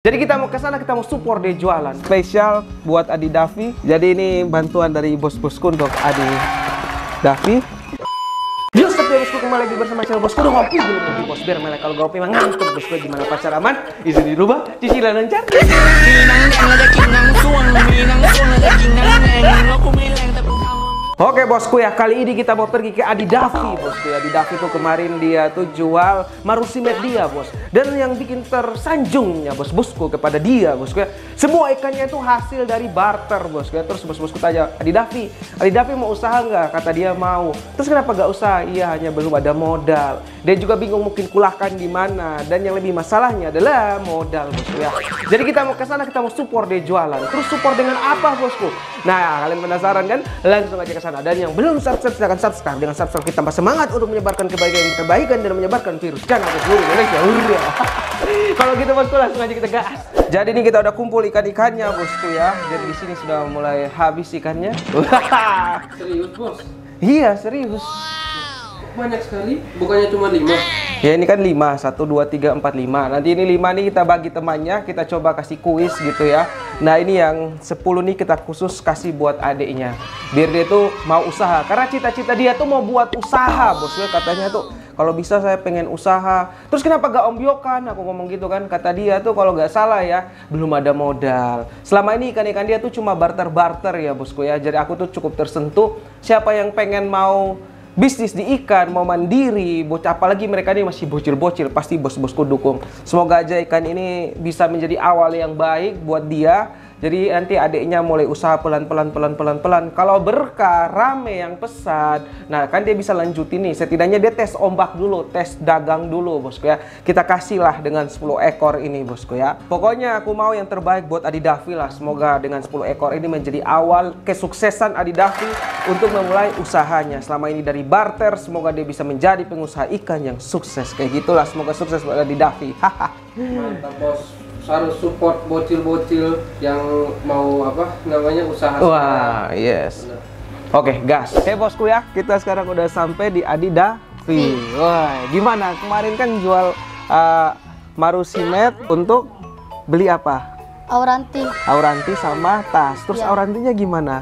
Jadi kita mau ke sana, kita mau support dia jualan. Spesial buat Adi Davi. Jadi ini bantuan dari bos-bosku untuk Adi Davi. Yo, setiap bosku kembali lagi bersama channel bosku udah ngopi belum ngopi bos biar malah kalau ngopi mah ngantuk bosku gimana pacar aman izin dirubah cicilan lancar Oke bosku ya, kali ini kita mau pergi ke Adi Davi bosku ya. Adi Davi tuh kemarin dia tuh jual marusimet dia bos. Dan yang bikin tersanjungnya bos bosku kepada dia bosku ya. Semua ikannya itu hasil dari barter bosku ya. Terus bos bosku tanya, Adi Davi, Adi Davi mau usaha nggak? Kata dia mau. Terus kenapa nggak usaha? Iya hanya belum ada modal. Dia juga bingung mungkin kulahkan di mana. Dan yang lebih masalahnya adalah modal bosku ya. Jadi kita mau ke sana, kita mau support dia jualan. Terus support dengan apa bosku? Nah kalian penasaran kan? Langsung aja ke sana. Dan yang belum subscribe silahkan subscribe. Dengan subscribe kita tambah semangat untuk menyebarkan kebaikan-kebaikan dan menyebarkan virus channel ke seluruh Indonesia. Hurra. Kalau gitu bosku langsung aja kita gas. Jadi ini kita udah kumpul ikan-ikannya bosku ya. Jadi di sini sudah mulai habis ikannya. Serius bos? iya serius. Banyak sekali, bukannya cuma lima. Ya ini kan 5, 1, 2, 3, 4, 5 Nanti ini 5 nih kita bagi temannya. Kita coba kasih kuis gitu ya. Nah ini yang 10 nih kita khusus kasih buat adiknya. Biar dia tuh mau usaha. Karena cita-cita dia tuh mau buat usaha bos. Ya Katanya tuh kalau bisa saya pengen usaha. Terus kenapa gak ombyokan? Aku ngomong gitu kan. Kata dia tuh kalau gak salah ya Belum ada modal. Selama ini ikan-ikan dia tuh cuma barter-barter ya bosku ya. Jadi aku tuh cukup tersentuh. Siapa yang pengen mau bisnis di ikan, mau mandiri, bocah apalagi mereka ini masih bocil-bocil, pasti bos-bosku dukung. Semoga aja ikan ini bisa menjadi awal yang baik buat dia. Jadi nanti adiknya mulai usaha pelan-pelan pelan-pelan pelan. Kalau berkah rame yang pesan, nah kan dia bisa lanjutin nih. Setidaknya dia tes ombak dulu, tes dagang dulu, bosku ya. Kita kasihlah dengan 10 ekor ini, bosku ya. Pokoknya aku mau yang terbaik buat Adi Davi lah. Semoga dengan 10 ekor ini menjadi awal kesuksesan Adi Davi untuk memulai usahanya. Selama ini dari barter, semoga dia bisa menjadi pengusaha ikan yang sukses. Kayak gitulah, semoga sukses buat Adi Davi. Mantap bos. Harus support bocil-bocil yang mau apa namanya usaha. Wah, yes. Benar. Oke, gas. Oke bosku ya, kita sekarang udah sampai di Adi Davi. Wah, gimana? Kemarin kan jual uh, marusimet untuk beli apa? Auranti Auranti sama tas. Terus Iya. aurantinya gimana?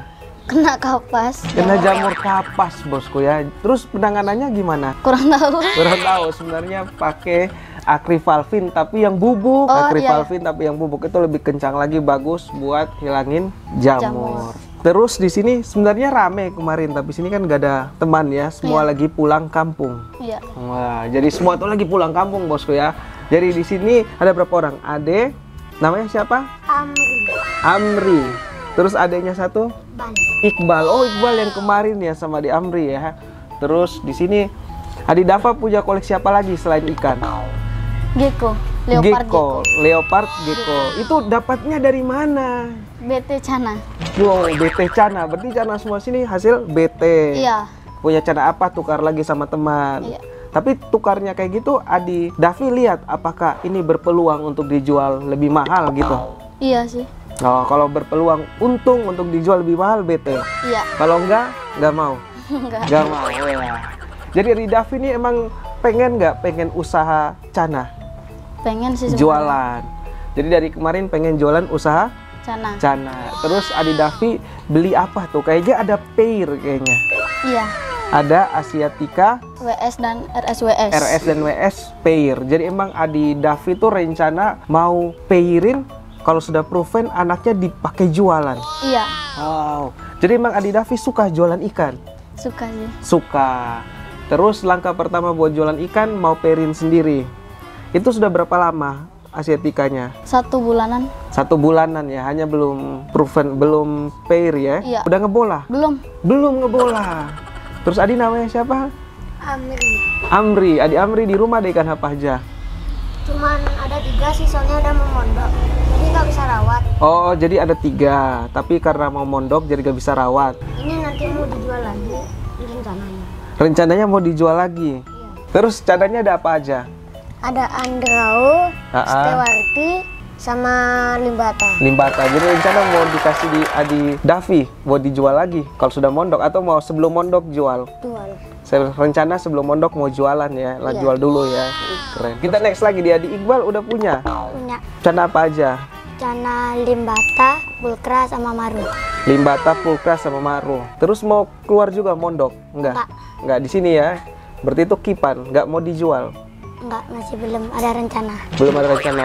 kena kapas Kena jamur kapas bosku ya. Terus penanganannya gimana? kurang tahu Kurang tahu sebenarnya pakai akrivalvin tapi yang bubuk. Oh, akrivalvin tapi yang bubuk itu lebih kencang lagi bagus buat hilangin jamur. Jamur. Terus di sini sebenarnya rame kemarin tapi sini kan gak ada teman ya, semua Iya. lagi pulang kampung. iya Wah, jadi semua tuh lagi pulang kampung bosku ya. Jadi di sini ada berapa orang? Ade, namanya siapa? Amri. Terus adanya satu? Iqbal. Oh, Iqbal yang kemarin ya sama di Amri ya. Terus di sini Adi Dava punya koleksi apa lagi selain ikan? Gecko leopard gecko, gecko leopard gecko. Itu dapatnya dari mana? BT Cana Wow, BT Cana. Berarti Cana semua sini hasil BT. iya Punya Cana apa tukar lagi sama teman. Iya. Tapi tukarnya kayak gitu Adi Davi lihat apakah ini berpeluang untuk dijual lebih mahal gitu. iya sih Oh, kalau berpeluang untung untuk dijual lebih mahal BT. iya Kalau enggak, enggak mau. enggak Enggak mau ya. Jadi Ridavi ini emang pengen nggak pengen usaha Cana pengen sih sebenarnya. jualan. Jadi dari kemarin pengen jualan usaha Cana Cana. Terus Adi Davi beli apa tuh? Kayaknya ada pair kayaknya. iya Ada Asiatica, WS dan RSWS RS dan WS pair. Jadi emang Adi Davi tuh rencana mau pairin kalau sudah proven anaknya dipakai jualan. iya Wow. Jadi emang Adi Davi suka jualan ikan. suka sih Suka. Terus langkah pertama buat jualan ikan mau pairin sendiri. Itu sudah berapa lama Asiatikanya? satu bulanan Satu bulanan ya, hanya belum proven, belum pair ya. Iya. Udah ngebola? belum Belum ngebola. Terus Adi namanya siapa? Amri. Amri. Adi Amri di rumah ada ikan apa aja? Cuman ada tiga sih soalnya udah mau mondok. Jadi nggak bisa rawat. Oh, jadi ada tiga. Tapi karena mau mondok jadi gak bisa rawat. Ini nanti mau dijual lagi rencananya. Rencananya mau dijual lagi. Iya. Terus cadangnya ada apa aja? Ada Andrau, Ah, ah. Stewarti, sama Limbata. Limbata. Jadi rencana mau dikasih di Adi Davi buat dijual lagi kalau sudah mondok atau mau sebelum mondok jual. Jual. Saya rencana sebelum mondok mau jualan ya, lah Iya. jual dulu ya. Keren. Kita next lagi di Iqbal udah punya. Punya Cana apa aja? cana limbata, pulkra, sama maru. Limbata, pulkra sama maru. Terus mau keluar juga mondok? Enggak. Enggak. Enggak di sini ya. Berarti itu kipan, enggak mau dijual. Enggak, masih belum ada rencana. Belum ada rencana.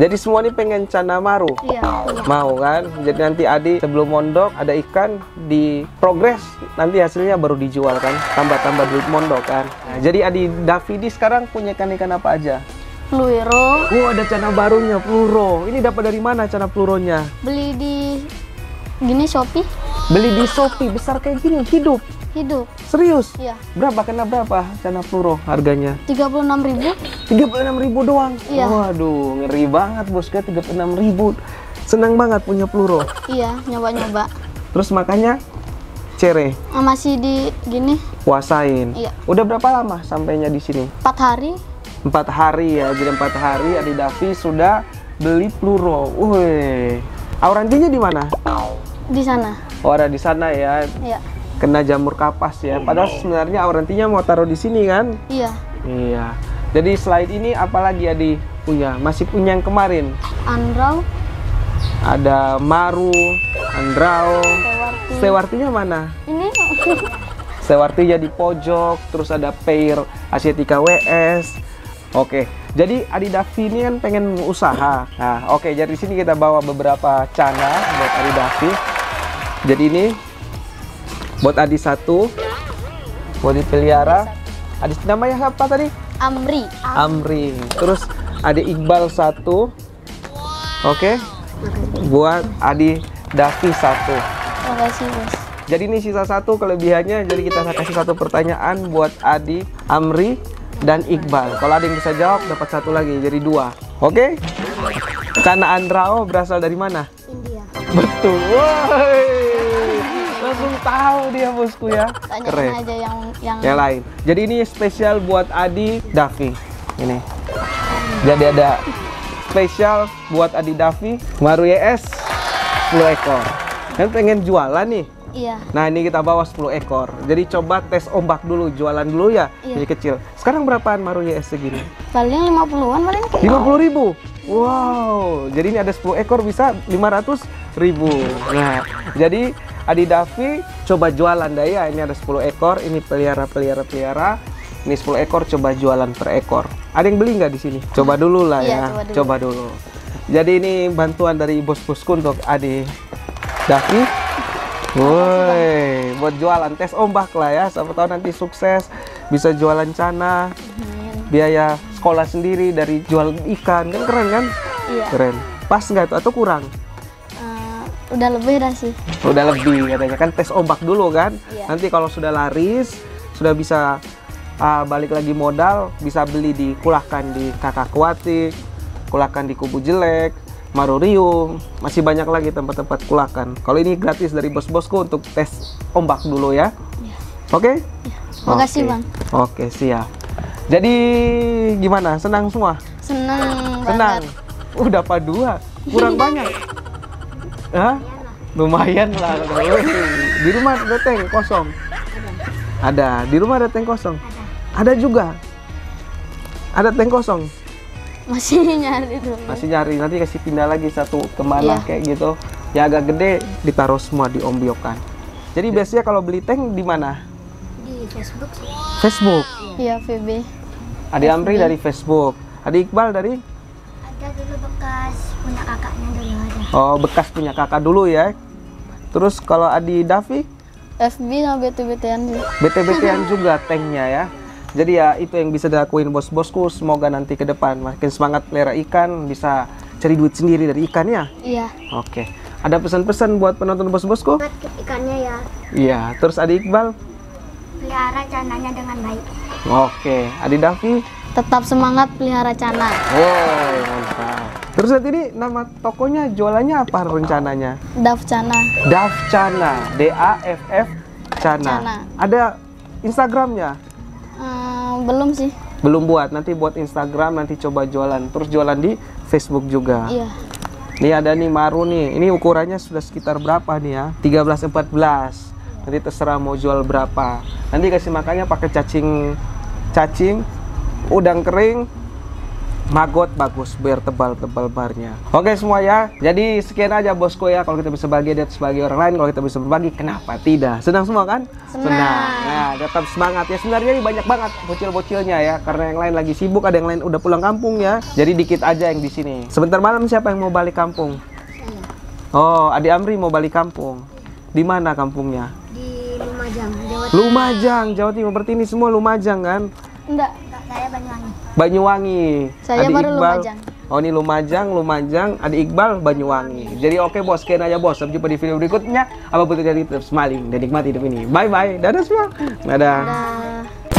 Jadi semua ini pengen cana maru. Iya. Mau kan? Jadi nanti Adi sebelum mondok ada ikan di progres nanti hasilnya baru dijual kan. Tambah-tambah duit mondok kan. Nah, jadi Adi Davidi sekarang punya ikan-ikan apa aja? Fluiro Oh ada cana barunya pluro. Ini dapat dari mana cana pluronya? beli di gini Shopee Beli di Shopee besar kayak gini hidup. Hidup. Serius? Iya. Berapa kena berapa cana pluro harganya? 36.000. 36.000 ribu doang. Iya. Waduh, ngeri banget bosku 36.000 ribu. Senang banget punya pluro. Iya, nyoba-nyoba. Terus makanya cere Ah, masih di gini puasain. Iya. Udah berapa lama sampainya di sini? 4 hari. Empat hari ya. Jadi empat hari Adi Davi sudah beli pluro. Wih. Aurantinya di mana? Di sana. Oh ada di sana ya. Iya. Kena jamur kapas ya. Padahal sebenarnya aurantinya mau taruh di sini kan? Iya. Iya. Jadi slide ini apalagi Adi punya? Masih punya yang kemarin. Andrau, Ada Maru, Andrao. Tewarti. Sewartinya mana? Ini Sewartinya di pojok, terus ada Pair Asiatica WS. Oke, jadi Adi Davi ini kan pengen usaha. Nah, oke, jadi di sini kita bawa beberapa cana buat Adi Davi. Jadi ini buat Adi satu, buat dipelihara. Adi namanya apa tadi? Amri. Amri. Terus ada Iqbal satu. Oke. Buat Adi Davi satu. Makasih, Bos. Jadi ini sisa satu kelebihannya. Jadi kita kasih satu pertanyaan buat Adi, Amri, dan Iqbal. Kalau ada yang bisa jawab dapat satu lagi. Jadi dua. Oke? Cana Andrao berasal dari mana? India. Betul. Woi. Tahu dia bosku ya. Tanyain Keren. aja yang yang yang lain. Jadi ini spesial buat Adi Davi. Ini. Jadi ada spesial buat Adi Davi, Maru YS 10 ekor. Kan pengen jualan nih. Iya. Nah, ini kita bawa 10 ekor. Jadi coba tes ombak dulu, jualan dulu ya. Iya. Jadi kecil. Sekarang berapaan Maru YS segini? Paling 50-an paling kayak. 50 ribu. Wow. Jadi ini ada 10 ekor bisa 500 ribu. Nah, jadi Adi Davi coba jualan dah ya. Ini ada 10 ekor. Ini pelihara pelihara pelihara. Ini 10 ekor coba jualan per ekor. Ada yang beli nggak di sini? Coba dulu lah ya. Iya, coba dulu. Coba dulu. Jadi ini bantuan dari bos-bosku untuk Adi Davi. Woi, buat jualan tes ombak lah ya. Siapa tahu nanti sukses bisa jualan cana, biaya sekolah sendiri dari jual ikan kan keren kan? Iya. Keren. Pas nggak tuh atau kurang? Udah lebih dah sih. Udah lebih katanya kan tes ombak dulu kan. Iya. Nanti kalau sudah laris, sudah bisa ah, balik lagi modal, bisa beli di kulahkan di Kakak Kuati, kulahkan di Kubu Jelek, Marurium, masih banyak lagi tempat-tempat kulahkan. Kalau ini gratis dari bos-bosku untuk tes ombak dulu ya. Iya. Oke? Makasih, Oke. Bang. Oke, siap. Jadi gimana? Senang semua? Senang Senang. banget. Uh, dapat dua. Kurang banyak. Hah? Lumayan lah. Di rumah ada tank kosong. Ada. Di rumah ada tank kosong. Ada juga. Ada tank kosong. Masih nyari dulu. Masih nyari. Nanti kasih pindah lagi satu ke mana Iya. kayak gitu. Ya agak gede ditaruh semua di ombyokan. Jadi biasanya kalau beli tank di mana? Di Facebook. Facebook. Iya, VB. Adi Amri dari Facebook. Adi Iqbal dari Ada dulu bekas punya kakaknya dulu ada. oh bekas punya kakak dulu ya. Terus kalau Adi Davi FB sama BT-BTan sih. BT-BTan juga tanknya ya. Jadi ya itu yang bisa dilakuin bos-bosku. Semoga nanti ke depan makin semangat pelihara ikan, bisa cari duit sendiri dari ikannya. Iya. Oke. Ada pesan-pesan buat penonton bos-bosku? Buat ikannya ya Iya. Terus Adi Iqbal? pelihara cananya dengan baik. Oke. Adi Davi? Tetap semangat pelihara cana. Wow, mantap. Terus nanti ini nama tokonya jualannya apa rencananya? Dav cana. Daf Cana, D A F F Cana. Cana. Ada Instagramnya? Eh, belum sih. Belum buat, nanti buat Instagram, nanti coba jualan. Terus jualan di Facebook juga. Iya. Nih ada nih Maru nih. Ini ukurannya sudah sekitar berapa nih ya? 13 14. Nanti terserah mau jual berapa. Nanti kasih makannya pakai cacing cacing, udang kering, Magot bagus biar tebal-tebal barnya. Oke semua ya. Jadi sekian aja bosku ya. Kalau kita bisa bagi dia sebagai orang lain, kalau kita bisa berbagi, kenapa tidak? Senang semua kan? Senang. Nah, tetap semangat ya. Sebenarnya ini banyak banget bocil-bocilnya ya. Karena yang lain lagi sibuk, ada yang lain udah pulang kampung ya. Jadi dikit aja yang di sini. Sebentar malam siapa yang mau balik kampung? Oh, Adi Amri mau balik kampung. Di mana kampungnya? Di Lumajang, Jawa Lumajang, Jawa Timur. Berarti ini semua Lumajang kan? Enggak. Banyuwangi. Saya Adi baru Iqbal. Lumajang. Oh ini Lumajang, Lumajang, Adi Iqbal, Banyuwangi. Jadi oke bos, sekian aja bos. Sampai jumpa di video berikutnya. Apa betul jadi tetap smiling dan nikmati hidup ini. Bye bye. Dadah semua. Dadah. Dah.